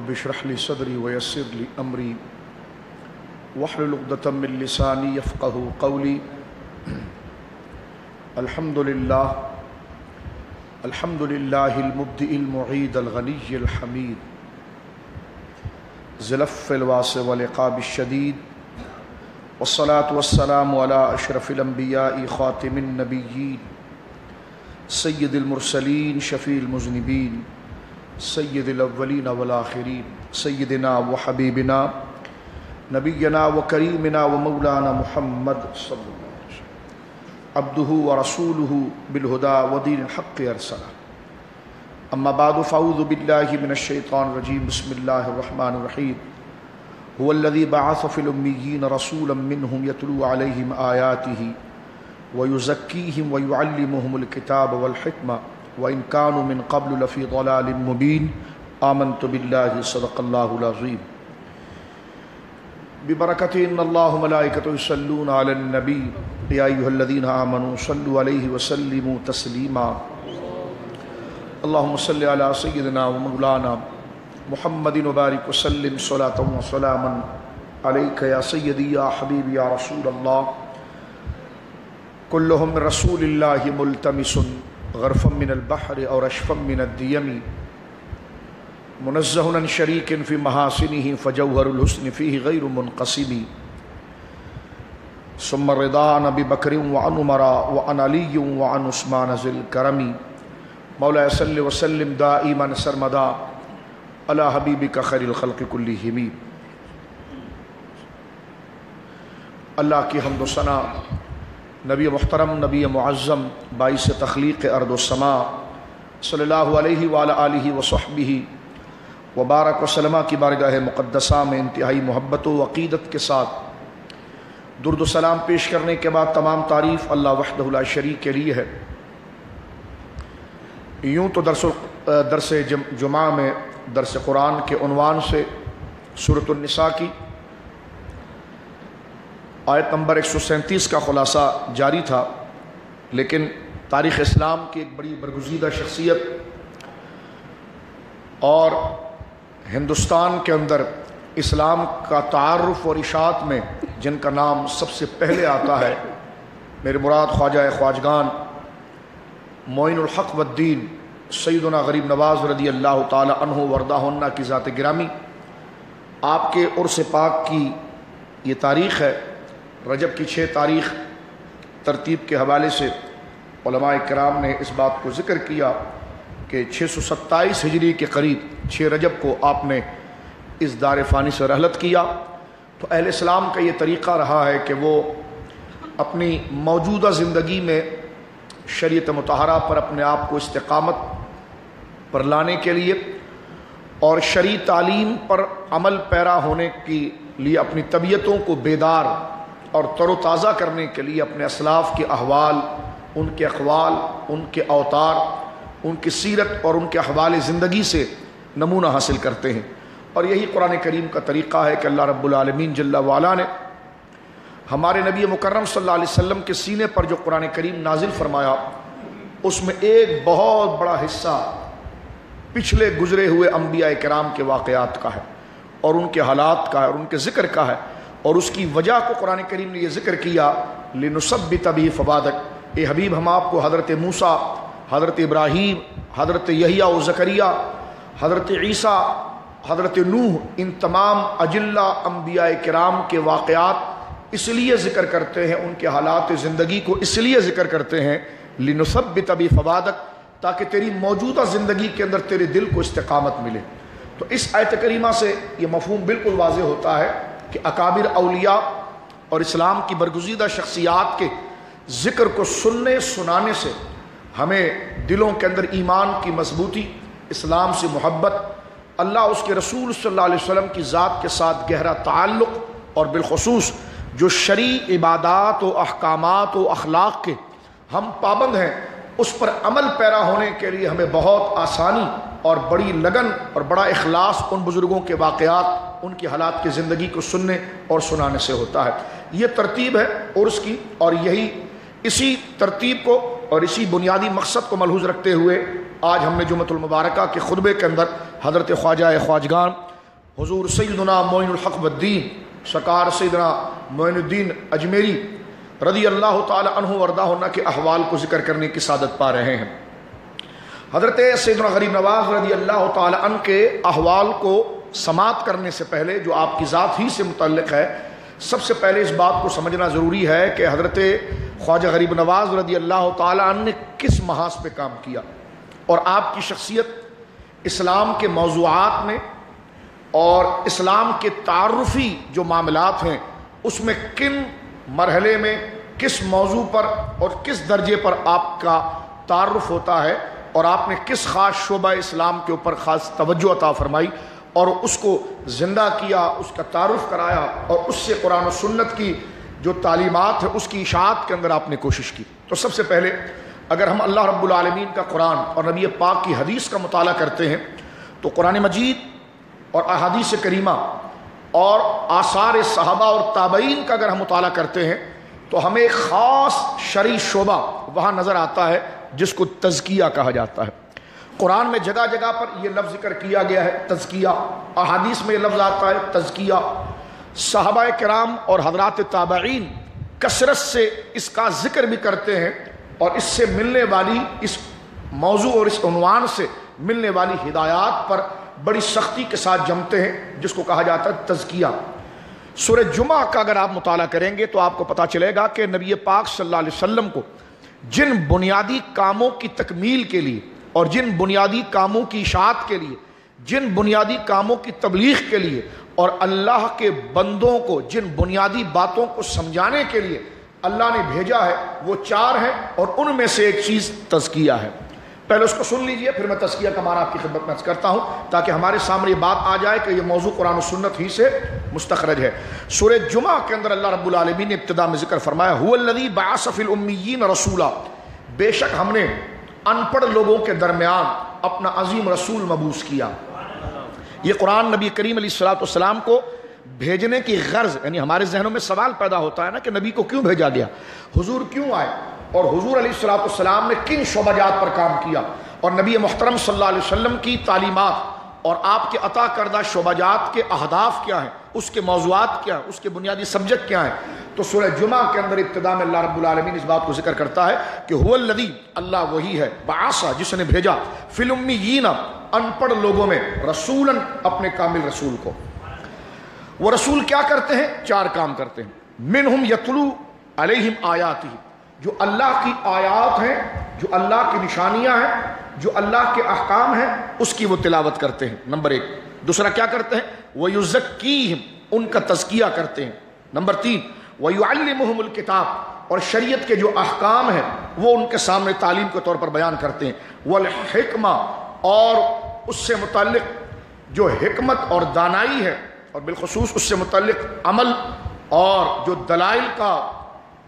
رب اشرح لي صدري ويسر لي امري واحلل عقدة من لساني يفقهوا قولي. الحمد لله الحمد لله المبدئ المعيد الغني الحميد. زلف الواسع والعقاب الشديد. والصلاة والسلام على أشرف الأنبياء خاتم النبيين. سيد المرسلين شفيع المذنبين سيد الأولين والآخرين سيدنا وحبيبنا نبينا وكريمنا ومولانا محمد صلى الله عليه وسلم. عبده ورسوله بالهدى ودين الحق أرسله أما بعد فأعوذ بالله من الشيطان الرجيم بسم الله الرحمن الرحيم هو الذي بعث في الأميين رسولا منهم يتلو عليهم آياته ويزكيهم ويعلمهم الكتاب والحكمة وإن كانوا من قبل لفي ضلال مبين آمنت بالله صدق الله العظيم. ببركة إن الله ملائكته يصلون على النبي. يا أيها الذين آمنوا صلوا عليه وسلموا تسليما. اللهم صل على سيدنا ومولانا محمد وبارك وسلم صلاة وسلاما عليك يا سيدي يا حبيبي يا رسول الله. كلهم رسول الله ملتمس غرفا من البحر أو رشفا من الديم منزه عن شريك في محاسنه فجوهر الحسن فيه غير منقسم. ثم الرضا عن ابي بكر وعن عمر وعن علي وعن عثمان ذي الكرم مولاي صل وسلم دائما سرمدا على حبيبك خير الخلق كلهم اللہ کی حمد و ثنا نبی محترم، نبی معظم، باعث تخلیق ارد و سما صلی اللہ علیہ وآلہ آلہ وصحبہ وبارک وسلمہ کی بارگاہ مقدسہ میں انتہائی محبت و عقیدت کے ساتھ. درد و سلام پیش کرنے کے بعد تمام تعریف اللہ وحدہ لا شریک کے لیے ہے. یوں تو درس درس جمعہ میں درس قرآن کے عنوان سے صورت النساء کی آیت نمبر ایک سو سینتیس کا خلاصہ جاری تھا، لیکن تاریخ اسلام کی ایک بڑی برگزیدہ شخصیت اور ہندوستان کے اندر اسلام کا تعارف اور اشاعت میں جن کا نام سب سے پہلے آتا ہے، میرے مراد خواجہ خواجگان معین الحق والدین سیدنا غریب نواز رضی اللہ تعالی عنہ وردہ کی ذات گرامی، آپ کے عرس پاک کی یہ تاریخ ہے۔ رجب کی چھ تاریخ ترتیب کے حوالے سے علماء کرام نے اس بات کو ذکر کیا کہ چھ سو ستائیس ہجری کے قریب چھ رجب کو آپ نے اس دار فانی سے رحلت کیا۔ تو اہل اسلام کا یہ طریقہ رہا ہے کہ وہ اپنی موجودہ زندگی میں شریعت متحرہ پر اپنے آپ کو استقامت پر لانے کے لیے اور شرع تعلیم پر عمل پیرا ہونے کی لیے اپنی طبیعتوں کو بیدار اور تر و تازہ کرنے کے لیے اپنے اسلاف کے احوال، ان کے اقوال، ان کے اوتار، ان کی سیرت اور ان کے احوال زندگی سے نمونہ حاصل کرتے ہیں۔ اور یہی قرآن کریم کا طریقہ ہے کہ اللہ رب العالمین جل والا نے ہمارے نبی مکرم صلی اللہ علیہ وسلم کے سینے پر جو قرآن کریم نازل فرمایا، اس میں ایک بہت بڑا حصہ پچھلے گزرے ہوئے انبیاء کرام کے واقعات کا ہے اور ان کے حالات کا ہے اور ان کے ذکر کا ہے۔ اور اس کی وجہ کو قرآن کریم نے یہ ذکر کیا لنصب طبی فبادک اے حبیب، ہم آپ کو حضرت موسیٰ، حضرت ابراہیم، حضرت یحییٰ و زکریہ حضرت عیسیٰ، حضرت نوح، ان تمام اجلہ انبیاء کرام کے واقعات اس لیے ذکر کرتے ہیں، ان کے حالات زندگی کو اس لیے ذکر کرتے ہیں لنصب طبی فوادک تاکہ تیری موجودہ زندگی کے اندر تیرے دل کو استقامت ملے۔ تو اس آیت کریمہ سے یہ مفہوم بالکل واضح ہوتا ہے۔ کہ اکابر اولیاء اور اسلام کی برگزیدہ شخصیات کے ذکر کو سننے سنانے سے ہمیں دلوں کے اندر ایمان کی مضبوطی، اسلام سے محبت، اللہ اس کے رسول صلی اللہ علیہ وسلم کی ذات کے ساتھ گہرا تعلق اور بالخصوص جو شرع عبادات و احکامات و اخلاق کے ہم پابند ہیں، اس پر عمل پیرا ہونے کے لیے ہمیں بہت آسانی اور بڑی لگن اور بڑا اخلاص ان بزرگوں کے واقعات، ان کی حالات کی زندگی کو سننے اور سنانے سے ہوتا ہے۔ یہ ترتیب ہے عرس کی اور یہی اسی ترتیب کو اور اسی بنیادی مقصد کو ملحوظ رکھتے ہوئے آج ہم نے جمعۃ المبارکہ کے خطبے کے اندر حضرت خواجہ خواجگان، حضور سیدنا معین الحق الدین سکار سیدنا معین الدین اجمیری رضی اللہ تعالی عنہ وردہ عنہ کے احوال کو ذکر کرنے کی سعادت پا رہے ہیں۔ حضرت سیدنا غریب نواز رضی اللہ تعالی عنہ کے احوال کو سماعت کرنے سے پہلے، جو آپ کی ذات ہی سے متعلق ہے، سب سے پہلے اس بات کو سمجھنا ضروری ہے کہ حضرت خواجہ غریب نواز رضی اللہ تعالی عنہ نے کس محاذ پہ کام کیا؟ اور آپ کی شخصیت اسلام کے موضوعات میں اور اسلام کے تعارفی جو معاملات ہیں، اس میں کن مرحلے میں، کس موضوع پر اور کس درجے پر آپ کا تعارف ہوتا ہے؟ اور آپ نے کس خاص شعبہ اسلام کے اوپر خاص توجہ عطا فرمائی اور اس کو زندہ کیا، اس کا تعارف کرایا اور اس سے قرآن و سنت کی جو تعلیمات ہے اس کی اشاعت کے اندر آپ نے کوشش کی۔ تو سب سے پہلے اگر ہم اللہ رب العالمین کا قرآن اور نبی پاک کی حدیث کا مطالعہ کرتے ہیں، تو قرآن مجید اور احادیث کریمہ اور آثار صحابہ اور تابعین کا اگر ہم مطالعہ کرتے ہیں، تو ہمیں خاص شرع شعبہ وہاں نظر آتا ہے۔ جس کو تزکیہ کہا جاتا ہے۔ قرآن میں جگہ جگہ پر یہ لفظ ذکر کیا گیا ہے، تزکیہ۔ احادیث میں یہ لفظ آتا ہے، تزکیہ۔ صحابہ کرام اور حضرات تابعین کثرت سے اس کا ذکر بھی کرتے ہیں اور اس سے ملنے والی اس موضوع اور اس عنوان سے ملنے والی ہدایات پر بڑی سختی کے ساتھ جمتے ہیں، جس کو کہا جاتا ہے تزکیہ۔ سورہ جمعہ کا اگر آپ مطالعہ کریں گے تو آپ کو پتا چلے گا کہ نبی پاک صلی اللہ علیہ وسلم کو جن بنیادی کاموں کی تکمیل کے لیے اور جن بنیادی کاموں کی اشاعت کے لیے، جن بنیادی کاموں کی تبلیغ کے لیے اور اللہ کے بندوں کو، جن بنیادی باتوں کو سمجھانے کے لیے اللہ نے بھیجا ہے، وہ چار ہیں اور ان میں سے ایک چیز تزکیہ ہے۔ پہلے اس کو سن لیجیے، پھر میں تزکیہ کا معنی آپ کی خدمت میں کرتا ہوں تاکہ ہمارے سامنے بات آ جائے کہ یہ موضوع قرآن و سنت ہی سے مستخرج ہے۔ سورہ جمعہ کے اندر اللہ رب العالمین نے ابتدا میں ذکر فرمایا، هو الذی بعث فی الامیین رسولا بے شک ہم نے ان پڑھ لوگوں کے درمیان اپنا عظیم رسول مبوس کیا۔ یہ قرآن نبی کریم علیہ السلاۃ والسلام کو بھیجنے کی غرض یعنی ہمارے ذہنوں میں سوال پیدا ہوتا ہے نا کہ نبی کو کیوں بھیجا گیا؟ حضور کیوں آئے؟ اور حضور علیہ السلاۃ والسلام نے کن شعبہ جات پر کام کیا؟ اور نبی محترم صلی اللہ علیہ وسلم کی تعلیمات اور آپ کے عطا کردہ شعبہ جات کے اہداف کیا ہیں؟ اس کے موضوعات کیا ہیں؟ اس کے بنیادی سبجیکٹ کیا ہیں؟ تو سورہ جمعہ کے اندر ابتدا میں اللہ رب العالمین اس بات کو ذکر کرتا ہے کہ هو الذی، اللہ وہی ہے بعثا جس نے بھیجا، فی الامیین ان پڑھ لوگوں میں، رسولا اپنے کامل رسول کو۔ وہ رسول کیا کرتے ہیں؟ چار کام کرتے ہیں۔ منہم یتلو علیہم آیاتی جو اللہ کی آیات ہیں، جو اللہ کی نشانیاں ہیں، جو اللہ کے احکام ہیں، اس کی وہ تلاوت کرتے ہیں۔ نمبر ایک۔ دوسرا کیا کرتے ہیں؟ وہ ان کا تزکیہ کرتے ہیں۔ نمبر تین۔ وہ الکتاب اور شریعت کے جو احکام ہیں، وہ ان کے سامنے تعلیم کے طور پر بیان کرتے ہیں۔ وہ اور اس سے متعلق جو حکمت اور دانائی ہے، اور بالخصوص اس سے متعلق عمل اور جو دلائل کا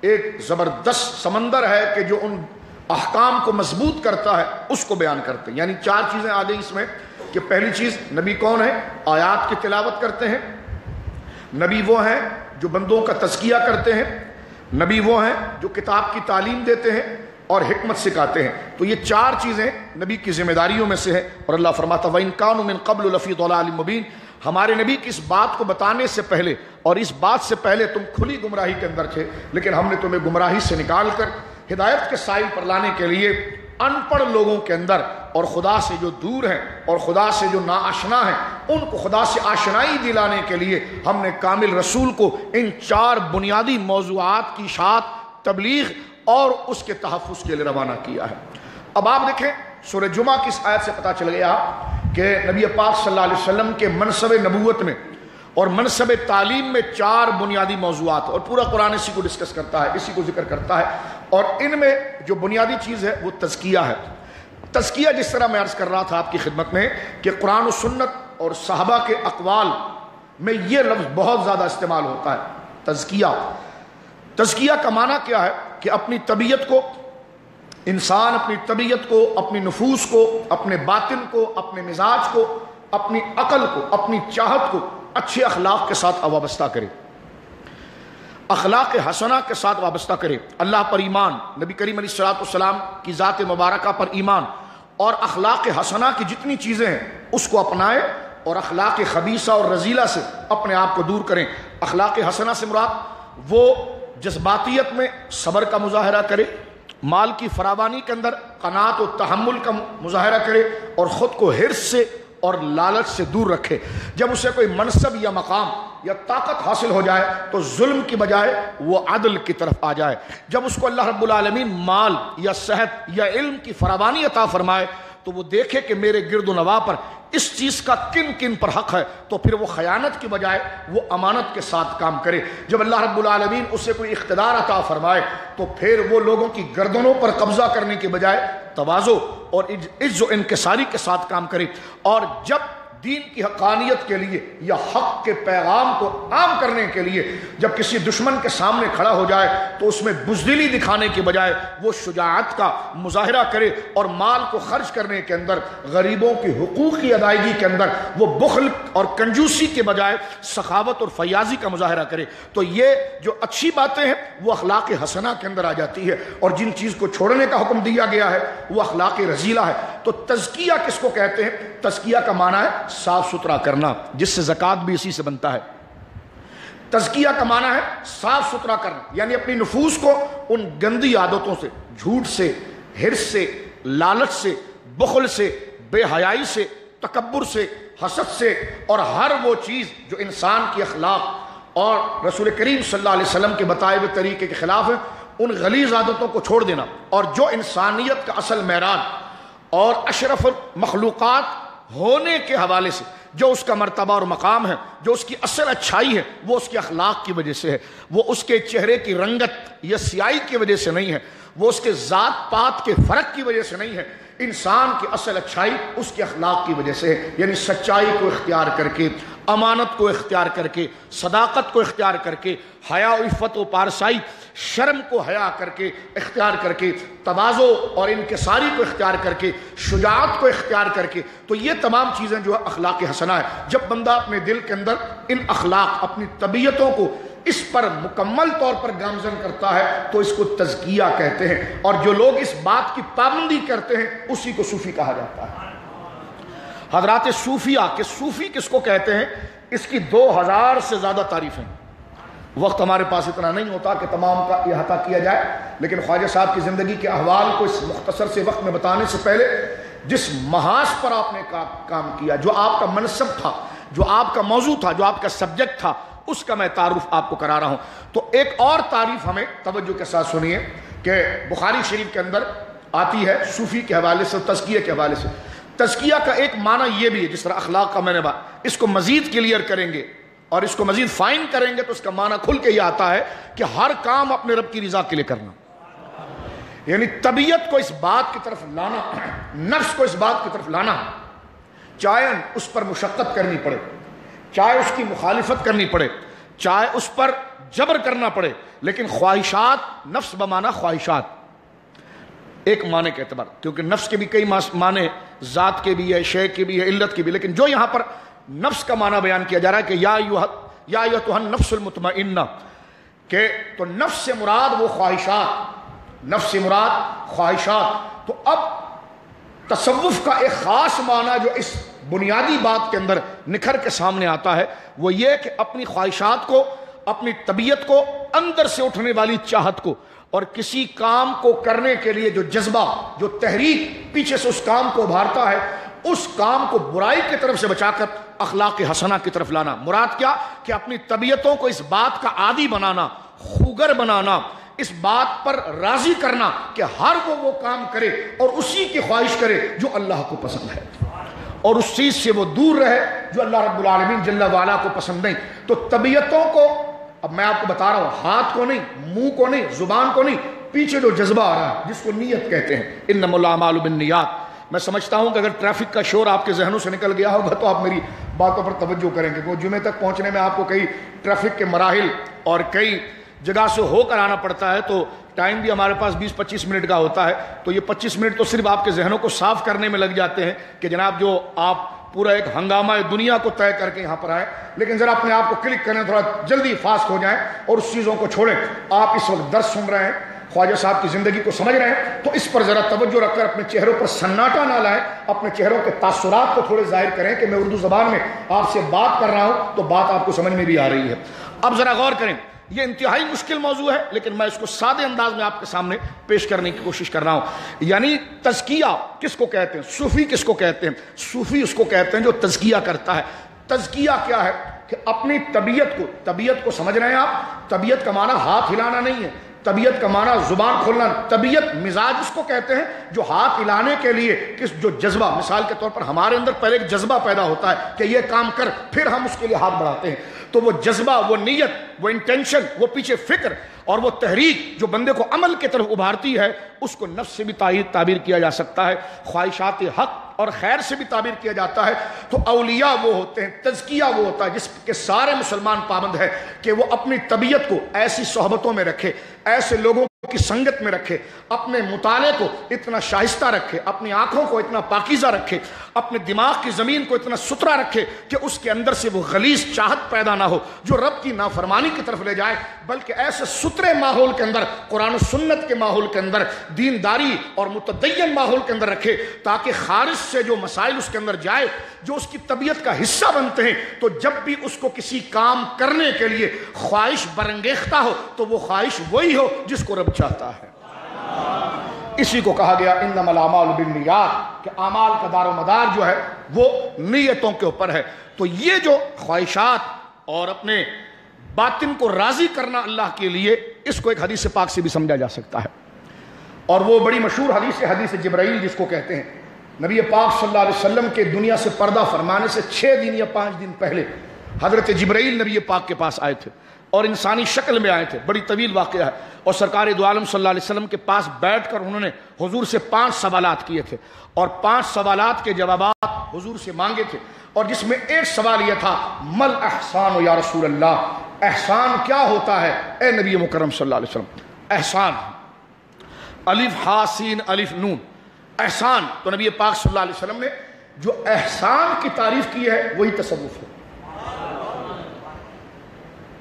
ایک زبردست سمندر ہے کہ جو ان احکام کو مضبوط کرتا ہے، اس کو بیان کرتے ہیں۔ یعنی چار چیزیں آ گئی اس میں کہ پہلی چیز، نبی کون ہے آیات کی تلاوت کرتے ہیں۔ نبی وہ ہیں جو بندوں کا تزکیہ کرتے ہیں۔ نبی وہ ہیں جو کتاب کی تعلیم دیتے ہیں اور حکمت سکھاتے ہیں۔ تو یہ چار چیزیں نبی کی ذمہ داریوں میں سے ہیں۔ اور اللہ فرماتا وَإِن مِّن قَبْلُ لَفِي ضَلَالٍ مُبِينٍ۔ ہمارے نبی کی اس بات کو بتانے سے پہلے اور اس بات سے پہلے تم کھلی گمراہی کے اندر تھے، لیکن ہم نے تمہیں گمراہی سے نکال کر ہدایت کے سائل پر لانے کے لیے ان پڑھ لوگوں کے اندر اور خدا سے جو دور ہیں اور خدا سے جو ناشنا ہیں، ان کو خدا سے آشنائی دلانے کے لیے ہم نے کامل رسول کو ان چار بنیادی موضوعات کی شاعت، تبلیغ اور اس کے تحفظ کے لیے روانہ کیا ہے۔ اب آپ دیکھیں سورہ جمعہ کی اس آیت سے پتا چل گیا کہ نبی پاک صلی اللہ علیہ وسلم کے منصب نبوت میں اور منصب تعلیم میں چار بنیادی موضوعات اور پورا قرآن اسی کو ڈسکس کرتا ہے، اسی کو ذکر کرتا ہے۔ اور ان میں جو بنیادی چیز ہے، وہ تزکیہ ہے۔ تزکیہ جس طرح میں عرض کر رہا تھا آپ کی خدمت میں کہ قرآن و سنت اور صحابہ کے اقوال میں یہ لفظ بہت زیادہ استعمال ہوتا ہے۔ تزکیہ۔ تزکیہ کا معنی کیا ہے کہ اپنی طبیعت کو انسان اپنی طبیعت کو، اپنی نفوس کو، اپنے باطن کو، اپنے مزاج کو، اپنی عقل کو، اپنی چاہت کو اچھے اخلاق کے ساتھ وابستہ کرے۔ اخلاق حسنہ کے ساتھ وابستہ کرے۔ اللہ پر ایمان، نبی کریم علیہ السلام کی ذات مبارکہ پر ایمان۔ اور اخلاق حسنہ کی جتنی چیزیں ہیں، اس کو اپنائیں اور اخلاق خبیصہ اور رضیلہ سے اپنے آپ کو دور کریں۔ اخلاق حسنہ سے مراد وہ جذباتیت میں صبر کا مظاہرہ کرے مال کی فراوانی کے اندر قناعت و تحمل کا مظاہرہ کرے اور خود کو حرص سے اور لالچ سے دور رکھے۔ جب اسے کوئی منصب یا مقام یا طاقت حاصل ہو جائے تو ظلم کی بجائے وہ عدل کی طرف آ جائے۔ جب اس کو اللہ رب العالمین مال یا صحت یا علم کی فراوانی عطا فرمائے تو وہ دیکھے کہ میرے گرد و نواح پر اس چیز کا کن کن پر حق ہے، تو پھر وہ خیانت کی بجائے وہ امانت کے ساتھ کام کرے۔ جب اللہ رب العالمین اسے کوئی اقتدار عطا فرمائے، تو پھر وہ لوگوں کی گردنوں پر قبضہ کرنے کے بجائے توازو اور عز و انکساری کے ساتھ کام کرے۔ اور جب دین کی حقانیت کے لیے یا حق کے پیغام کو عام کرنے کے لیے جب کسی دشمن کے سامنے کھڑا ہو جائے تو اس میں بزدلی دکھانے کے بجائے وہ شجاعت کا مظاہرہ کرے اور مال کو خرچ کرنے کے اندر، غریبوں کی حقوق کی ادائیگی کے اندر وہ بخل اور کنجوسی کے بجائے سخاوت اور فیاضی کا مظاہرہ کرے۔ تو یہ جو اچھی باتیں ہیں، وہ اخلاق حسنہ کے اندر آ جاتی ہے اور جن چیز کو چھوڑنے کا حکم دیا گیا ہے، وہ اخلاق رضیلہ ہے۔ تو تزکیہ کس کو کہتے ہیں؟ تزکیہ کا معنی ہے صاف ستھرا کرنا، جس سے زکوٰۃ بھی اسی سے بنتا ہے۔ تزکیہ کا معنی ہے صاف ستھرا کرنا یعنی اپنی نفوس کو ان گندی عادتوں سے، جھوٹ سے، ہرس سے، لالچ سے، بخل سے، بے حیائی سے، تکبر سے، حسد سے، اور ہر وہ چیز جو انسان کی اخلاق اور رسول کریم صلی اللہ علیہ وسلم کے بتائے ہوئے طریقے کے خلاف ہے ان غلیظ عادتوں کو چھوڑ دینا۔ اور جو انسانیت کا اصل میران اور اشرف مخلوقات ہونے کے حوالے سے جو اس کا مرتبہ اور مقام ہے، جو اس کی اصل اچھائی ہے، وہ اس کے اخلاق کی وجہ سے ہے۔ وہ اس کے چہرے کی رنگت یا سیائی کی وجہ سے نہیں ہے۔ وہ اس کے ذات پات کے فرق کی وجہ سے نہیں ہے۔ انسان کی اصل اچھائی اس کے اخلاق کی وجہ سے ہے۔ یعنی سچائی کو اختیار کر کے امانت کو اختیار کر کے، صداقت کو اختیار کر کے، حیا و عفت و پارسائی، شرم کو حیا کر کے اختیار کر کے توازو اور انکساری کو اختیار کر کے، شجاعت کو اختیار کر کے، تو یہ تمام چیزیں جو ہے اخلاق حسنہ ہے جب بندہ اپنے دل کے اندر ان اخلاق، اپنی طبیعتوں کو اس پر مکمل طور پر گامزن کرتا ہے، تو اس کو تزکیہ کہتے ہیں۔ اور جو لوگ اس بات کی پابندی کرتے ہیں، اسی کو صوفی کہا جاتا ہے۔ حضرات صوفیہ، کہ صوفی کس کو کہتے ہیں؟ اس کی دو ہزار سے زیادہ تعریف ہیں وقت ہمارے پاس اتنا نہیں ہوتا کہ تمام کا احاطہ کیا جائے، لیکن خواجہ صاحب کی زندگی کے احوال کو اس مختصر سے وقت میں بتانے سے پہلے، جس محاذ پر آپ نے کام کیا، جو آپ کا منصب تھا، جو آپ کا موضوع تھا، جو آپ کا سبجیکٹ تھا، اس کا میں تعارف آپ کو کرا رہا ہوں۔ تو ایک اور تعریف ہمیں توجہ کے ساتھ سنیے کہ بخاری شریف کے اندر آتی ہے صوفی کے حوالے سے تزکیہ کے حوالے سے۔ تزکیہ کا ایک معنی یہ بھی ہے، جس طرح اخلاق کا میں نے بات، اس کو مزید کلیئر کریں گے اور اس کو مزید فائن کریں گے تو اس کا معنی کھل کے یہ آتا ہے کہ ہر کام اپنے رب کی رضا کے لیے کرنا۔ یعنی طبیعت کو اس بات کی طرف لانا، نفس کو اس بات کی طرف لانا، چاہے اس پر مشقت کرنی پڑے، چاہے اس کی مخالفت کرنی پڑے، چاہے اس پر جبر کرنا پڑے، لیکن خواہشات، نفس بمانا خواہشات۔ ایک معنی کے اعتبار، کیونکہ نفس کے بھی کئی معنی ذات کے بھی ہے، شے کے بھی ہے، علت کے بھی لیکن جو یہاں پر نفس کا معنی بیان کیا جا رہا ہے کہ یا یا نفس المطمئنہ، کہ تو نفس سے مراد وہ خواہشات، نفس سے مراد خواہشات۔ تو اب تصوف کا ایک خاص معنی جو اس بنیادی بات کے اندر نکھر کے سامنے آتا ہے، وہ یہ کہ اپنی خواہشات کو، اپنی طبیعت کو اندر سے اٹھنے والی چاہت کو اور کسی کام کو کرنے کے لیے جو جذبہ، جو تحریک پیچھے سے اس کام کو ابھارتا ہے، اس کام کو برائی کی طرف سے بچا کر اخلاق حسنہ کی طرف لانا۔ مراد کیا؟ کہ اپنی طبیعتوں کو اس بات کا عادی بنانا، خوگر بنانا، اس بات پر راضی کرنا کہ ہر وہ وہ کام کرے اور اسی کی خواہش کرے جو اللہ کو پسند ہے۔ اور اس چیز سے وہ دور رہے جو اللہ رب العالمین جل والا کو پسند نہیں۔ تو طبیعتوں کو اب میں آپ کو بتا رہا ہوں، ہاتھ کو نہیں، منہ کو نہیں، زبان کو نہیں، پیچھے جو جذبہ آ رہا ہے، جس کو نیت کہتے ہیں ان بن نیات میں سمجھتا ہوں کہ اگر ٹریفک کا شور آپ کے ذہنوں سے نکل گیا ہوگا تو آپ میری باتوں پر توجہ کریں گے۔ وہ جمعے تک پہنچنے میں آپ کو کئی ٹریفک کے مراحل اور کئی جگہ سے ہو کر آنا پڑتا ہے تو ٹائم بھی ہمارے پاس بیس پچیس منٹ کا ہوتا ہے۔ تو یہ پچیس منٹ تو صرف آپ کے ذہنوں کو صاف کرنے میں لگ جاتے ہیں کہ جناب جو آپ پورا ایک ہنگامہ دنیا کو طے کر کے یہاں پر آئے۔ لیکن ذرا اپنے آپ کو کلک کریں، تھوڑا جلدی فاسٹ ہو جائیں اور اس چیزوں کو چھوڑیں۔ آپ اس وقت درس سن رہے ہیں، خواجہ صاحب کی زندگی کو سمجھ رہے ہیں۔ تو اس پر ذرا توجہ رکھ کر اپنے چہروں پر سناٹا نہ لائیں، اپنے چہروں کے تاثرات کو تھوڑے ظاہر کریں کہ میں اردو زبان میں آپ سے بات کر رہا ہوں تو بات آپ کو سمجھ میں بھی آ رہی ہے۔ اب ذرا غور کریں۔ یہ انتہائی مشکل موضوع ہے، لیکن میں اس کو سادے انداز میں آپ کے سامنے پیش کرنے کی کوشش کر رہا ہوں۔ یعنی تزکیہ کس کو کہتے ہیں؟ صوفی کس کو کہتے ہیں؟ صوفی اس کو کہتے ہیں جو تزکیہ کرتا ہے۔ تزکیہ کیا ہے؟ کہ اپنی طبیعت کو طبیعت کو سمجھ رہے ہیں آپ؟ طبیعت کا معنی ہاتھ ہلانا نہیں ہے۔ طبیعت کا معنی زبان کھولنا، طبیعت، مزاج اس کو کہتے ہیں جو ہاتھ ہلانے کے لیے کس، جو جذبہ، مثال کے طور پر ہمارے اندر پہلے ایک جذبہ پیدا ہوتا ہے کہ یہ کام کر، پھر ہم اس کے لیے ہاتھ بڑھاتے ہیں۔ تو وہ جذبہ، وہ نیت، وہ انٹینشن، وہ پیچھے فکر اور وہ تحریک جو بندے کو عمل کی طرف ابھارتی ہے، اس کو نفس سے بھی تعبیر کیا جا سکتا ہے۔ خواہشات حق اور خیر سے بھی تعبیر کیا جاتا ہے، تو اولیاء وہ ہوتے ہیں، تزکیہ وہ ہوتا ہے، جس کے سارے مسلمان پابند ہے کہ وہ اپنی طبیعت کو ایسی صحبتوں میں رکھے، ایسے لوگوں کی سنگت میں رکھے، اپنے مطالعے کو اتنا شائستہ رکھے، اپنی آنکھوں کو اتنا پاکیزہ رکھے، اپنے دماغ کی زمین کو اتنا سترا رکھے کہ اس کے اندر سے وہ غلیظ چاہت پیدا نہ ہو، جو رب کی نافرمانی کی طرف لے جائے، بلکہ ایسے سترے ماحول کے اندر، قرآن و سنت کے ماحول کے اندر، دینداری اور متدین ماحول کے اندر رکھے، تاکہ خارج سے جو مسائل اس کے اندر جائے، جو اس کی طبیعت کا حصہ بنتے ہیں، تو جب بھی اس کو کسی کام کرنے کے لیے خواہش برنگیختہ ہو، تو وہ خواہش وہی ہو جس کو رب چاہتا ہے۔ اسی کو کہا گیا انم العمال بالنیات، کہ اعمال کا دار و مدار جو ہے، وہ نیتوں کے اوپر ہے۔ تو یہ جو خواہشات اور اپنے باطن کو راضی کرنا اللہ کے لیے، اس کو ایک حدیث پاک سے بھی سمجھا جا سکتا ہے۔ اور وہ بڑی مشہور حدیث حدیث جبرائیل، جس کو کہتے ہیں۔ نبی پاک صلی اللہ علیہ وسلم کے دنیا سے پردہ فرمانے سے چھ دن یا پانچ دن پہلے حضرت جبرائیل نبی پاک کے پاس آئے تھے اور انسانی شکل میں آئے تھے۔ بڑی طویل واقعہ ہے۔ اور سرکار دو عالم صلی اللہ علیہ وسلم کے پاس بیٹھ کر انہوں نے حضور سے پانچ سوالات کیے تھے۔ اور پانچ سوالات کے جوابات حضور سے مانگے تھے۔ اور جس میں ایک سوال یہ تھا، مل احسان یا رسول اللہ؟ احسان کیا ہوتا ہے؟ اے نبی مکرم صلی اللہ علیہ وسلم، احسان۔ الف حاسین الف نون۔ احسان تو نبی پاک صلی اللہ علیہ وسلم نے جو احسان کی تعریف کی ہے وہی تصوف ہے۔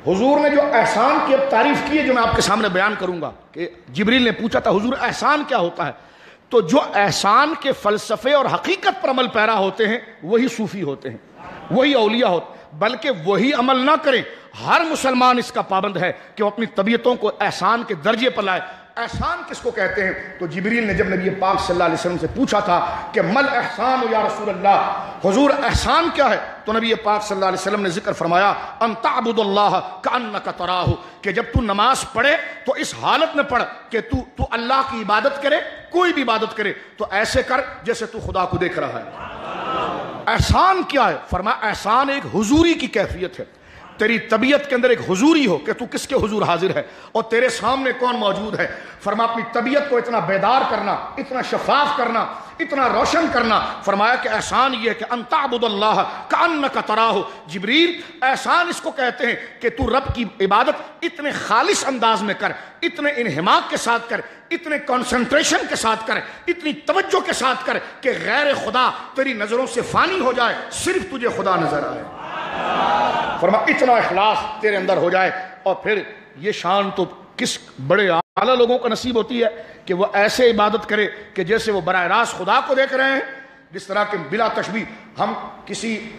حضور نے جو احسان کی اب تعریف کی ہے جو میں آپ کے سامنے بیان کروں گا کہ جبریل نے پوچھا تھا، حضور احسان کیا ہوتا ہے؟ تو جو احسان کے فلسفے اور حقیقت پر عمل پیرا ہوتے ہیں، وہی صوفی ہوتے ہیں، وہی اولیاء ہوتے ہیں۔ بلکہ وہی عمل نہ کریں، ہر مسلمان اس کا پابند ہے کہ وہ اپنی طبیعتوں کو احسان کے درجے پر لائے۔ احسان کس کو کہتے ہیں؟ تو جبریل نے جب نبی پاک صلی اللہ علیہ وسلم سے پوچھا تھا کہ مل احسان یا رسول اللہ، حضور احسان کیا ہے؟ تو نبی پاک صلی اللہ علیہ وسلم نے ذکر فرمایا، ان تعبد اللہ کانک تراہ کہ جب تو نماز پڑھے تو اس حالت میں پڑھ کہ تو تو اللہ کی عبادت کرے، کوئی بھی عبادت کرے، تو ایسے کر جیسے تو خدا کو دیکھ رہا ہے۔ احسان کیا ہے؟ فرمایا، احسان ایک حضوری کی کیفیت ہے۔ تیری طبیعت کے اندر ایک حضوری ہو کہ تو کس کے حضور حاضر ہے اور تیرے سامنے کون موجود ہے؟ فرما، اپنی طبیعت کو اتنا بیدار کرنا، اتنا شفاف کرنا، اتنا روشن کرنا۔ فرمایا کہ احسان یہ ہے کہ انتعبد اللہ کانکا تراہ۔ جبریل، احسان اس کو کہتے ہیں کہ تو رب کی عبادت اتنے خالص انداز میں کر، اتنے انہماق کے ساتھ کر، اتنے کنسنٹریشن کے ساتھ کر، اتنی توجہ کے ساتھ کر کہ غیر خدا تیری نظروں سے فانی ہو جائے، صرف تجھے خدا نظر آئے۔ فرما، اتنا اخلاص تیرے اندر ہو جائے۔ اور پھر یہ شان تو کس بڑے اعلیٰ لوگوں کا نصیب ہوتی ہے کہ وہ ایسے عبادت کرے کہ جیسے وہ براہ راست خدا کو دیکھ رہے ہیں، جس طرح کہ بلا تشبیح ہم کسی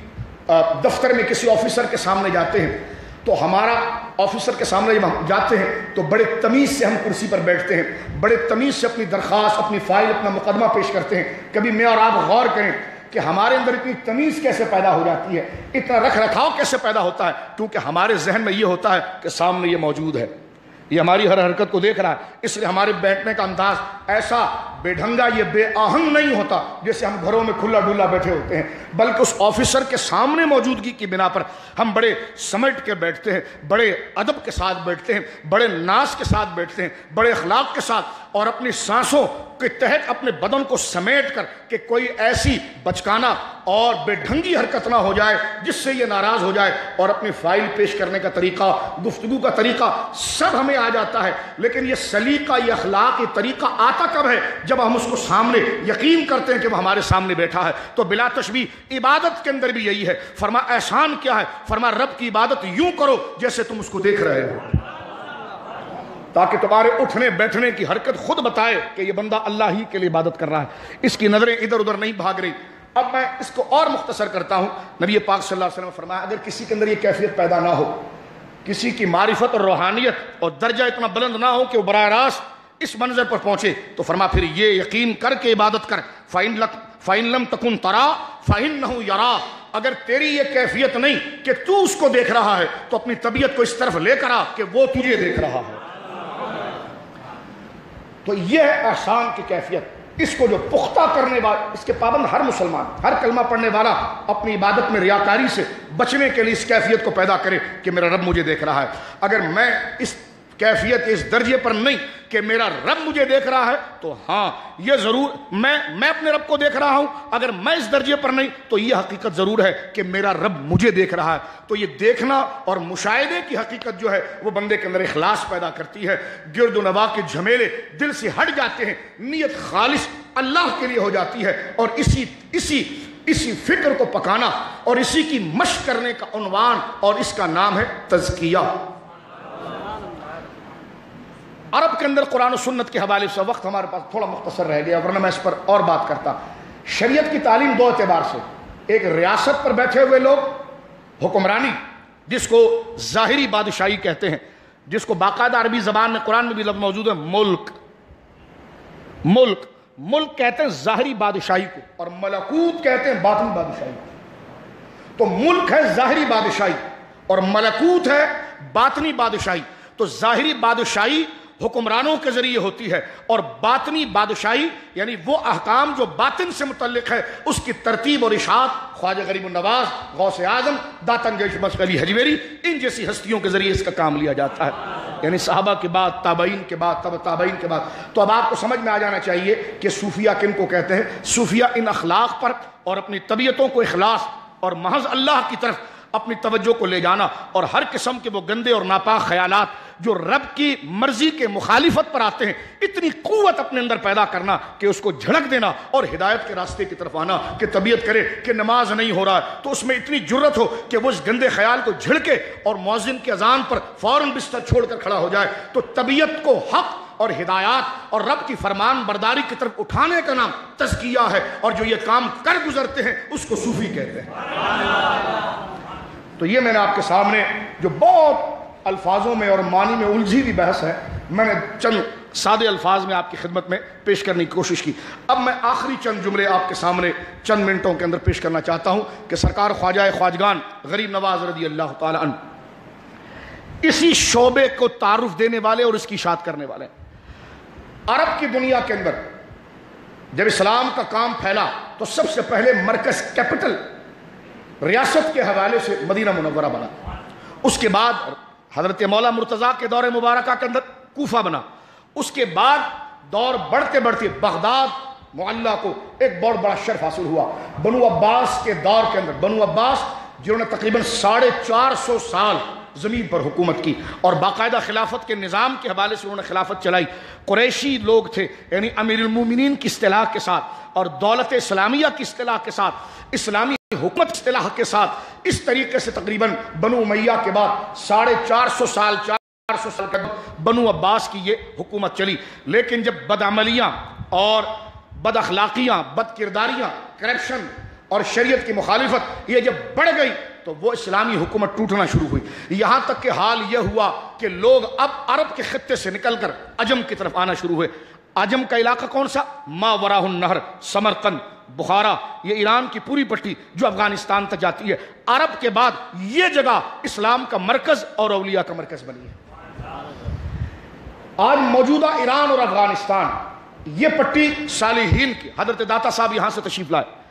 دفتر میں کسی آفیسر کے سامنے جاتے ہیں۔ تو ہمارا آفیسر کے سامنے جب ہم جاتے ہیں، تو بڑے تمیز سے ہم کرسی پر بیٹھتے ہیں۔ بڑے تمیز سے اپنی درخواست، اپنی فائل، اپنا مقدمہ پیش کرتے ہیں۔ کبھی میں اور آپ غور کریں کہ ہمارے اندر اتنی تمیز کیسے پیدا ہو جاتی ہے؟ اتنا رکھ رکھاؤ کیسے پیدا ہوتا ہے؟ کیونکہ ہمارے ذہن میں یہ ہوتا ہے کہ سامنے یہ موجود ہے۔ یہ ہماری ہر حرکت کو دیکھ رہا ہے۔ اس لیے ہمارے بیٹھنے کا انداز ایسا بے ڈھنگا یہ بے آہنگ نہیں ہوتا جیسے ہم گھروں میں کھلا ڈھلا بیٹھے ہوتے ہیں، بلکہ اس آفیسر کے سامنے موجودگی کی بنا پر ہم بڑے سمٹ کے بیٹھتے ہیں، بڑے ادب کے ساتھ بیٹھتے ہیں، بڑے ناس کے ساتھ بیٹھتے ہیں، بڑے اخلاق کے ساتھ، اور اپنی سانسوں کے تحت اپنے بدن کو سمیٹ کر کہ کوئی ایسی بچکانا اور بے ڈھنگی حرکت نہ ہو جائے جس سے یہ ناراض ہو جائے، اور اپنی فائل پیش کرنے کا طریقہ، گفتگو کا طریقہ سب ہمیں آ جاتا ہے۔ لیکن یہ سلیقہ، یہ اخلاق یہ طریقہ آتا کب ہے؟ جب ہم اس کو سامنے یقین کرتے ہیں کہ وہ ہمارے سامنے بیٹھا ہے، تو بلا تشبیح عبادت کے اندر بھی یہی ہے۔ فرما، احسان کیا ہے؟ فرما، رب کی عبادت یوں کرو جیسے تم اس کو دیکھ رہے ہو۔ تاکہ تمہارے اٹھنے، بیٹھنے کی حرکت خود بتائے کہ یہ بندہ اللہ ہی کے لیے عبادت کر رہا ہے۔ اس کی نظریں ادھر ادھر نہیں بھاگ رہی۔ اب میں اس کو اور مختصر کرتا ہوں۔ نبی پاک صلی اللہ علیہ وسلم فرمایا، اگر کسی کے اندر یہ کیفیت پیدا نہ ہو، کسی کی معرفت اور روحانیت اور درجہ اتنا بلند نہ ہو کہ وہ براہ راست اس منظر پر پہنچے تو فرما پھر یہ یقین کر کے عبادت کر۔ فائن لک فائن لم تکن ترا فائن نہ یرا اگر تیری یہ کیفیت نہیں کہ تو اس کو دیکھ رہا ہے، تو اپنی طبیعت کو اس طرف لے کر آ کہ وہ تجھے دیکھ رہا ہے۔ تو یہ ہے احسان کی کیفیت۔ اس کو جو پختہ کرنے والا اس کے پابند ہر مسلمان، ہر کلمہ پڑھنے والا اپنی عبادت میں ریاکاری سے بچنے کے لیے اس کیفیت کو پیدا کرے کہ میرا رب مجھے دیکھ رہا ہے۔ اگر میں اس کیفیت اس درجے پر نہیں کہ میرا رب مجھے دیکھ رہا ہے، تو ہاں یہ ضرور میں میں اپنے رب کو دیکھ رہا ہوں۔ اگر میں اس درجے پر نہیں، تو یہ حقیقت ضرور ہے کہ میرا رب مجھے دیکھ رہا ہے۔ تو یہ دیکھنا اور مشاہدے کی حقیقت جو ہے، وہ بندے کے اندر اخلاص پیدا کرتی ہے۔ گرد و نوا کے جھمیلے دل سے ہٹ جاتے ہیں۔ نیت خالص اللہ کے لیے ہو جاتی ہے۔ اور اسی اسی اسی فکر کو پکانا اور اسی کی مشق کرنے کا عنوان اور اس کا نام ہے تزکیہ۔ عرب کے اندر قرآن و سنت کے حوالے سے وقت ہمارے پاس تھوڑا مختصر رہ گیا، ورنہ میں اس پر اور بات کرتا۔ شریعت کی تعلیم دو اعتبار سے، ایک ریاست پر بیٹھے ہوئے لوگ، حکمرانی، جس کو ظاہری بادشاہی کہتے ہیں، جس کو باقاعدہ عربی زبان میں، قرآن میں بھی لفظ موجود ہے، ملک۔ ملک ملک کہتے ہیں ظاہری بادشاہی کو، اور ملکوت کہتے ہیں باطنی بادشاہی کو۔ تو ملک ہے ظاہری بادشاہی، اور ملکوت ہے باطنی بادشاہی۔ تو ظاہری بادشاہی حکمرانوں کے ذریعے ہوتی ہے اور باطنی بادشاہی یعنی وہ احکام جو باطن سے متعلق ہے، اس کی ترتیب اور اشاعت، خواجہ غریب النواز، غوث اعظم، داتن جیش مسکلی حجویری ان جیسی ہستیوں کے ذریعے اس کا کام لیا جاتا ہے۔ یعنی صحابہ کے بعد، تابعین کے بعد تب تابعین کے بعد۔ تو اب آپ کو سمجھ میں آ جانا چاہیے کہ صوفیہ کن کو کہتے ہیں؟ صوفیہ ان اخلاق پر اور اپنی طبیعتوں کو اخلاص اور محض اللہ کی طرف اپنی توجہ کو لے جانا اور ہر قسم کے وہ گندے اور ناپاک خیالات جو رب کی مرضی کے مخالفت پر آتے ہیں، اتنی قوت اپنے اندر پیدا کرنا کہ اس کو جھڑک دینا اور ہدایت کے راستے کی طرف آنا کہ طبیعت کرے کہ نماز نہیں ہو رہا۔ ہے تو اس میں اتنی جرت ہو کہ وہ اس گندے خیال کو جھڑکے اور مؤذن کے اذان پر فوراً بستر چھوڑ کر کھڑا ہو جائے۔ تو طبیعت کو حق اور ہدایات اور رب کی فرمان برداری کی طرف اٹھانے کا نام تزکیہ ہے اور جو یہ کام کر گزرتے ہیں، اس کو صوفی کہتے ہیں۔ تو یہ میں نے آپ کے سامنے جو بہت الفاظوں میں اور معنی میں الجھی ہوئی بحث ہے، میں نے چند سادے الفاظ میں آپ کی خدمت میں پیش کرنے کی کوشش کی۔ اب میں آخری چند جملے آپ کے سامنے چند منٹوں کے اندر پیش کرنا چاہتا ہوں کہ سرکار خواجہ خواجگان غریب نواز رضی اللہ تعالی عنہ اسی شعبے کو تعارف دینے والے اور اس کی اشاعت کرنے والے عرب کی دنیا کے اندر جب اسلام کا کام پھیلا تو سب سے پہلے مرکز کیپٹل ریاست کے حوالے سے مدینہ منورہ بنا۔ اس کے بعد حضرت مولا مرتضیٰ کے دور مبارکہ کے اندر کوفہ بنا۔ اس کے بعد دور بڑھتے بڑھتے بغداد معلہ کو ایک بہت بڑا شرف حاصل ہوا۔ بنو عباس کے دور کے اندر، بنو عباس جنہوں نے تقریباً ساڑھے چار سو سال زمین پر حکومت کی اور باقاعدہ خلافت کے نظام کے حوالے سے انہوں نے خلافت چلائی۔ قریشی لوگ تھے یعنی امیر المومنین کی اصطلاح کے ساتھ اور دولت اسلامیہ کی اصطلاح کے ساتھ، اسلامی حکومت اصطلاح کے ساتھ۔ اس طریقے سے تقریباً بنو میہ کے بعد ساڑھے چار سو سال، چار سو سال تک بنو عباس کی یہ حکومت چلی۔ لیکن جب بدعملیاں اور بد اخلاقیاں بد کرداریاں کرپشن اور شریعت کی مخالفت یہ جب بڑھ گئی تو وہ اسلامی حکومت ٹوٹنا شروع ہوئی۔ یہاں تک کہ حال یہ ہوا کہ لوگ اب عرب کے خطے سے نکل کر عجم کی طرف آنا شروع ہوئے۔ عجم کا علاقہ کون سا؟ ماوراہ النہر، سمرقند، بخارا۔ یہ ایران کی پوری پٹی جو افغانستان تک جاتی ہے۔ عرب کے بعد یہ جگہ اسلام کا مرکز اور اولیاء کا مرکز بنی ہے۔ آج موجودہ ایران اور افغانستان، یہ پٹی صالحین کی، حضرت داتا صاحب یہاں سے تشریف لائے۔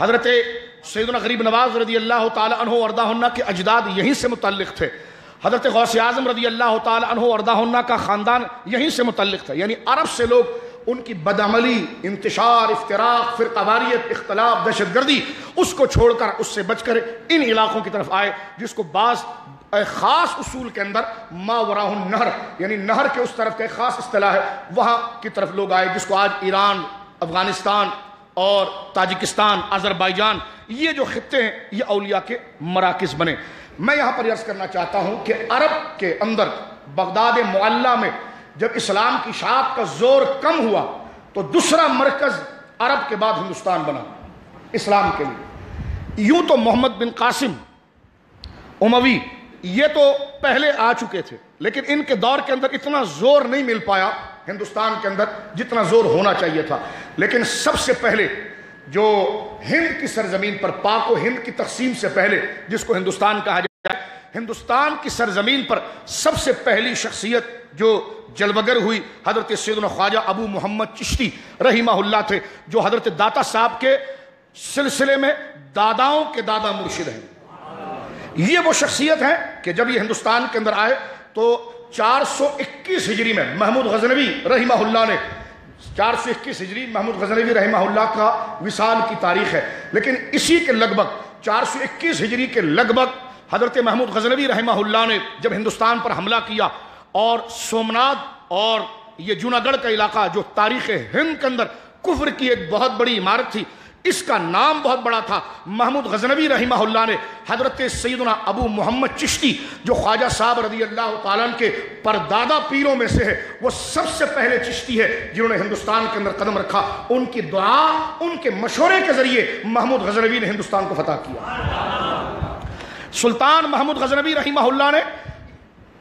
حضرت سیدنا غریب نواز رضی اللہ تعالی عنہ وردہ کے اجداد یہیں سے متعلق تھے۔ حضرت غوث اعظم رضی اللہ تعالی عنہ وردہ کا خاندان یہیں سے متعلق تھا۔ یعنی عرب سے لوگ ان کی بدعملی، انتشار، افتراق، فرقہ واریت، اختلاف، دہشت گردی، اس کو چھوڑ کر اس سے بچ کر ان علاقوں کی طرف آئے، جس کو بعض خاص اصول کے اندر ما وراہ النہر یعنی نہر کے اس طرف کا ایک خاص اصطلاح ہے، وہاں کی طرف لوگ آئے، جس کو آج ایران، افغانستان اور تاجکستان، آذربائیجان، یہ جو خطے ہیں، یہ اولیاء کے مراکز بنے۔ میں یہاں پر عرض کرنا چاہتا ہوں کہ عرب کے اندر، بغداد معلہ میں جب اسلام کی شاعت کا زور کم ہوا، تو دوسرا مرکز عرب کے بعد ہندوستان بنا، اسلام کے لیے۔ یوں تو محمد بن قاسم اموی، یہ تو پہلے آ چکے تھے، لیکن ان کے دور کے اندر اتنا زور نہیں مل پایا۔ ہندوستان کے اندر جتنا زور ہونا چاہیے تھا۔ لیکن سب سے پہلے جو ہند کی سرزمین پر پاک و ہند کی تقسیم سے پہلے، جس کو ہندوستان کہا جائے ہندوستان کی سرزمین پر سب سے پہلی شخصیت جو جلوگر ہوئی حضرت سیدنا خواجہ ابو محمد چشتی رحمہ اللہ تھے، جو حضرت داتا صاحب کے سلسلے میں داداؤں کے دادا مرشد ہیں۔ یہ وہ شخصیت ہے کہ جب یہ ہندوستان کے اندر آئے تو چار سو اکیس ہجری میں محمود غزنوی رحمہ اللہ نے چار سو اکیس ہجری محمود غزنوی رحمہ اللہ کا وصال کی تاریخ ہے۔ لیکن اسی کے لگ بھگ چار سو اکیس ہجری کے لگ بھگ حضرت محمود غزنوی رحمہ اللہ نے جب ہندوستان پر حملہ کیا اور سومنات اور یہ جوناگڑھ کا علاقہ جو تاریخ ہند کے اندر کفر کی ایک بہت بڑی عمارت تھی اس کا نام بہت بڑا تھا۔ محمود غزنوی رحمہ اللہ نے حضرت سیدنا ابو محمد چشتی، جو خواجہ صاحب رضی اللہ تعالیٰ کے پردادا پیروں میں سے ہے، وہ سب سے پہلے چشتی ہے جنہوں نے ہندوستان کے اندر قدم رکھا۔ ان کی دعا، ان کے مشورے کے ذریعے محمود غزنوی نے ہندوستان کو فتح کیا۔ سلطان محمود غزنوی رحمہ اللہ نے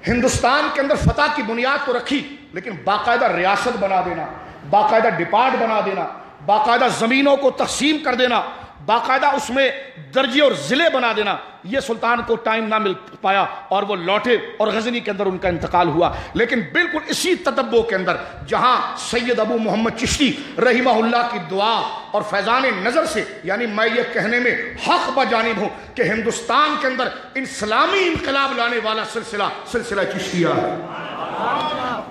ہندوستان کے اندر فتح کی بنیاد تو رکھی، لیکن باقاعدہ ریاست بنا دینا، باقاعدہ ڈپارٹ بنا دینا باقاعدہ زمینوں کو تقسیم کر دینا، باقاعدہ اس میں درجے اور ضلع بنا دینا، یہ سلطان کو ٹائم نہ مل پایا اور وہ لوٹے اور غزنی کے اندر ان کا انتقال ہوا۔ لیکن بالکل اسی تدبو کے اندر جہاں سید ابو محمد چشتی رحمہ اللہ کی دعا اور فیضان نظر سے یعنی میں یہ کہنے میں حق بجانب ہوں کہ ہندوستان کے اندر اسلامی انقلاب لانے والا سلسلہ سلسلہ چشتیہ ہے۔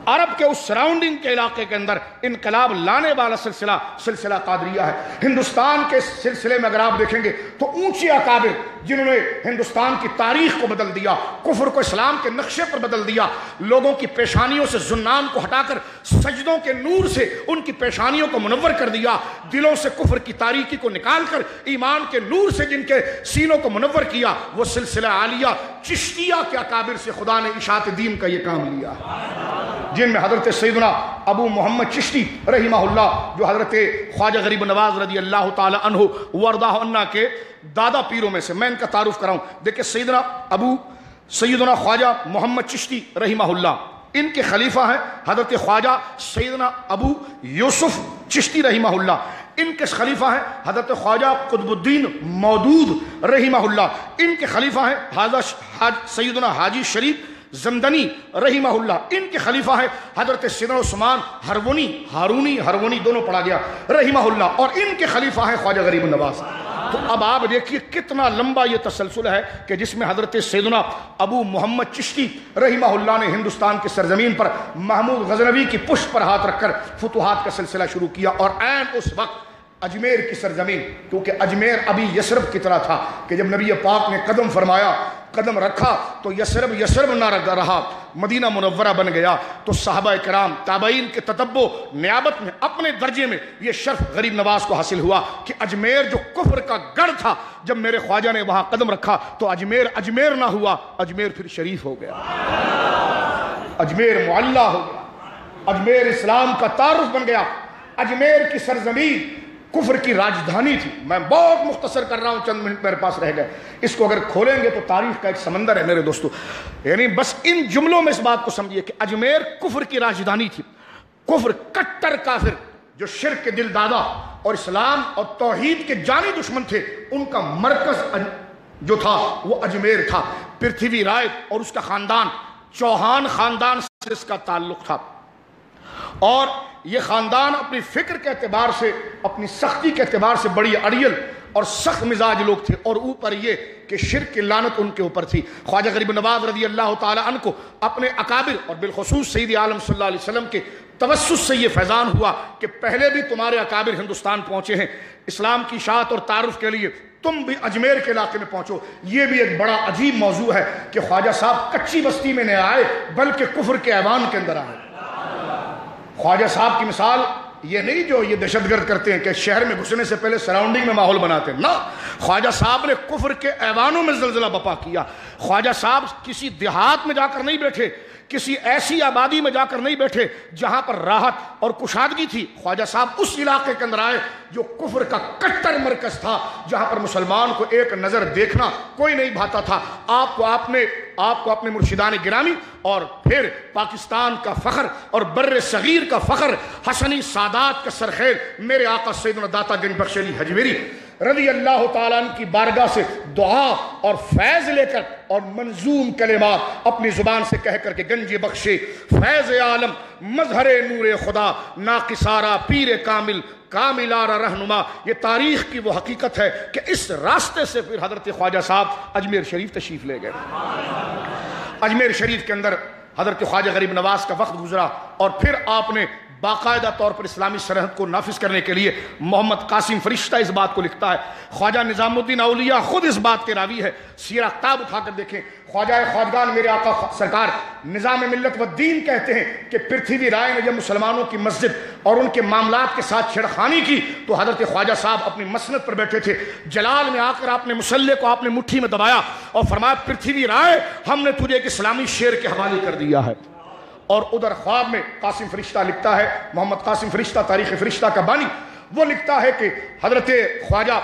عرب کے اس سراؤنڈنگ کے علاقے کے اندر انقلاب لانے والا سلسلہ سلسلہ قادریہ ہے۔ ہندوستان کے سلسلے میں اگر آپ دیکھیں گے تو اونچی اکابر جنہوں نے ہندوستان کی تاریخ کو بدل دیا، کفر کو اسلام کے نقشے پر بدل دیا، لوگوں کی پیشانیوں سے زنان کو ہٹا کر سجدوں کے نور سے ان کی پیشانیوں کو منور کر دیا، دلوں سے کفر کی تاریخی کو نکال کر ایمان کے نور سے جن کے سینوں کو منور کیا، وہ سلسلہ عالیہ چشتیہ کے اکابر سے خدا نے اشاعت دین کا یہ کام لیا۔ جن میں حضرت سیدنا ابو محمد چشتی رحمہ اللہ، جو حضرت خواجہ غریب نواز رضی اللہ تعالی عنہ، وردہ عنہ کے دادا پیروں میں سے، میں ان کا تعارف کراؤں۔ دیکھیں سیدنا ابو، سیدنا خواجہ محمد چشتی رحمہ اللہ۔ ان کے خلیفہ ہیں حضرت خواجہ سیدنا ابو یوسف چشتی رحمہ اللہ۔ ان کے خلیفہ ہیں حضرت خواجہ قطب الدین مودود رحمہ اللہ۔ ان کے خلیفہ ہیں حضرت سیدنا حاجی شریف زمدنی رحمہ اللہ، ان کے خلیفہ ہیں حضرت سیدنا عثمان ہرونی ہارونی ہرونی دونوں پڑھا گیا، رحمہ اللہ، اور ان کے خلیفہ ہیں خواجہ غریب النواز تو اب آپ دیکھیے کتنا لمبا یہ تسلسل ہے کہ جس میں حضرت سیدنا ابو محمد چشتی رحمہ اللہ نے ہندوستان کی سرزمین پر محمود غزنوی کی پشت پر ہاتھ رکھ کر فتوحات کا سلسلہ شروع کیا، اور این اس وقت اجمیر کی سرزمین، کیونکہ اجمیر ابھی یسرب کی طرح تھا کہ جب نبی پاک نے قدم فرمایا، قدم رکھا، تو یسرب یسرب نہ رہا، مدینہ منورہ بن گیا۔ تو صحابہ کرام، تابعین کے تتبو نیابت میں، اپنے درجے میں یہ شرف غریب نواز کو حاصل ہوا کہ اجمیر جو کفر کا گڑھ تھا، جب میرے خواجہ نے وہاں قدم رکھا، تو اجمیر اجمیر نہ ہوا، اجمیر پھر شریف ہو گیا۔ اجمیر معلہ ہو گیا۔ اجمیر اسلام کا تعارف بن گیا۔ اجمیر کی سرزمین کفر کی راجدھانی تھی۔ میں بہت مختصر کر رہا ہوں، چند منٹ میرے پاس رہ گئے۔ اس کو اگر کھولیں گے تو تاریخ کا ایک سمندر ہے میرے دوستو۔ یعنی بس ان جملوں میں اس بات کو سمجھیے کہ اجمیر کفر کی راجدھانی تھی۔ کفر کٹر کافر، جو شرک کے دل دادا اور اسلام اور توحید کے جانی دشمن تھے، ان کا مرکز جو تھا، وہ اجمیر تھا۔ پرتھوی رائے اور اس کا خاندان، چوہان خاندان سے اس کا تعلق تھا۔ اور یہ خاندان اپنی فکر کے اعتبار سے، اپنی سختی کے اعتبار سے بڑی اڑیل اور سخت مزاج لوگ تھے۔ اور اوپر یہ کہ شرک کی لانت ان کے اوپر تھی۔ خواجہ غریب نواز رضی اللہ تعالی عنہ کو اپنے اکابر اور بالخصوص سید عالم صلی اللہ علیہ وسلم کے توسط سے یہ فیضان ہوا کہ پہلے بھی تمہارے اکابر ہندوستان پہنچے ہیں۔ اسلام کی شاعت اور تعارف کے لیے تم بھی اجمیر کے علاقے میں پہنچو۔ یہ بھی ایک بڑا عجیب موضوع ہے کہ خواجہ صاحب کچی بستی میں نہیں آئے، بلکہ کفر کے ایوان کے اندر آئے۔ خواجہ صاحب کی مثال یہ نہیں جو یہ دہشت گرد کرتے ہیں کہ شہر میں گھسنے سے پہلے سراؤنڈنگ میں ماحول بناتے ہیں. نہ خواجہ صاحب نے کفر کے ایوانوں میں زلزلہ بپا کیا. خواجہ صاحب کسی دیہات میں جا کر نہیں بیٹھے، کسی ایسی آبادی میں جا کر نہیں بیٹھے جہاں پر راحت اور کشادگی تھی. خواجہ صاحب اس علاقے کے اندر آئے جو کفر کا کٹر مرکز تھا، جہاں پر مسلمان کو ایک نظر دیکھنا کوئی نہیں بھاتا تھا. آپ کو آپ نے آپ کو اپنے مرشدان گرامی اور پھر پاکستان کا فخر اور بر صغیر کا فخر حسنی سادات کا سرخیر میرے آقا سیدنا داتا گنج بخش علی حجویری رضی اللہ تعالیٰ عنہ کی بارگاہ سے دعا اور فیض لے کر اور منظوم کلمات اپنی زبان سے کہہ کر کے گنج بخشے، فیض عالم، مظہر نور خدا، ناقصارہ، پیر کامل، کاملارہ رہنما، یہ تاریخ کی وہ حقیقت ہے کہ اس راستے سے پھر حضرت خواجہ صاحب اجمیر شریف تشریف لے گئے۔ اجمیر شریف کے اندر حضرت خواجہ غریب نواز کا وقت گزرا اور پھر آپ نے باقاعدہ طور پر اسلامی سرحد کو نافذ کرنے کے لیے محمد قاسم فرشتہ اس بات کو لکھتا ہے، خواجہ نظام الدین اولیاء خود اس بات کے راوی ہے سیرہ کتاب اٹھا کر دیکھیں۔ خواجہ خواجگان میرے آقا سرکار نظام ملت و دین کہتے ہیں کہ پرتھوی رائے نے جب مسلمانوں کی مسجد اور ان کے معاملات کے ساتھ چھڑخانی کی تو حضرت خواجہ صاحب اپنی مسنت پر بیٹھے تھے۔ جلال میں آ کر آپ نے مسلح کو آپ نے مٹھی میں دبایا اور فرمایا، پرتھوی رائے ہم نے تجھے ایک اسلامی شیر کے حوالے کر دیا ہے۔ اور ادھر خواب میں قاسم فرشتہ لکھتا ہے، محمد قاسم فرشتہ، تاریخ فرشتہ کا بانی، وہ لکھتا ہے کہ حضرت خواجہ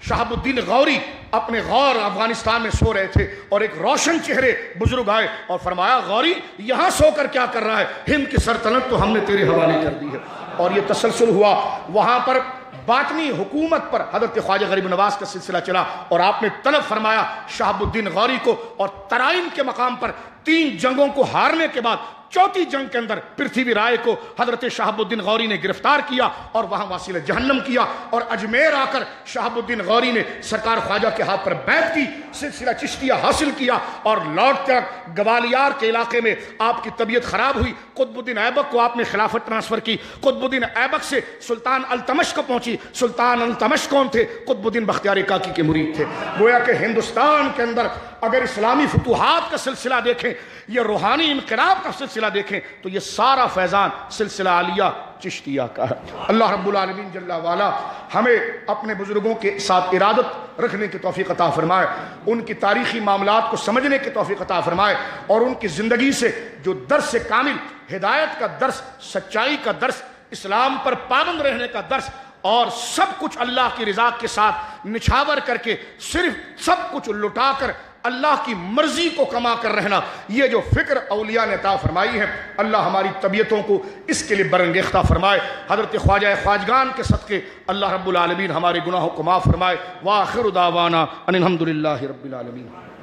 شہاب الدین غوری اپنے غور افغانستان میں سو رہے تھے اور ایک روشن چہرے بزرگ آئے اور فرمایا، غوری، یہاں سو کر کیا کر رہا ہے؟ ہند کی سلطنت تو ہم نے تیرے حوالے کر دی ہے۔ اور یہ تسلسل ہوا۔ وہاں پر باطنی حکومت پر حضرت خواجہ غریب نواز کا سلسلہ چلا اور آپ نے طلب فرمایا شہاب الدین غوری کو اور ترائم کے مقام پر تین جنگوں کو ہارنے کے بعد چوتھی جنگ کے اندر پرتھوی رائے کو حضرت شہاب الدین غوری نے گرفتار کیا اور وہاں واسیل جہنم کیا اور اجمیر آ کر شہاب الدین غوری نے سرکار خواجہ کے ہاتھ پر بیعت کی، سلسلہ چشتیہ حاصل کیا اور لوٹ کر گوالیار کے علاقے میں آپ کی طبیعت خراب ہوئی، قطب الدین ایبک کو آپ نے خلافت ٹرانسفر کی، قطب الدین ایبک سے سلطان التمش کو پہنچی۔ سلطان التمش کون تھے؟ قطب الدین بختیار کاکی کے مرید تھے۔ گویا کہ ہندوستان کے اندر اگر اسلامی فتوحات کا سلسلہ دیکھیں یہ روحانی انقلاب کا سلسلہ دیکھیں تو یہ سارا فیضان سلسلہ عالیہ چشتیہ کا ہے۔ اللہ رب العالمین جل والا ہمیں اپنے بزرگوں کے ساتھ ارادت رکھنے کی توفیق عطا فرمائے، ان کی تاریخی معاملات کو سمجھنے کی توفیق عطا فرمائے اور ان کی زندگی سے جو درس کامل، ہدایت کا درس، سچائی کا درس، اسلام پر پابند رہنے کا درس اور سب کچھ اللہ کی رضا کے ساتھ نچھاور کر کے صرف سب کچھ لٹا کر اللہ کی مرضی کو کما کر رہنا۔ یہ جو فکر اولیاء نے عطا فرمائی ہے، اللہ ہماری طبیعتوں کو اس کے لیے برنگیختہ فرمائے۔ حضرت خواجہ خواجگان کے صدقے اللہ رب العالمین ہمارے گناہوں کو معاف فرمائے۔ واخر دعوانا ان الحمد رب العالمین۔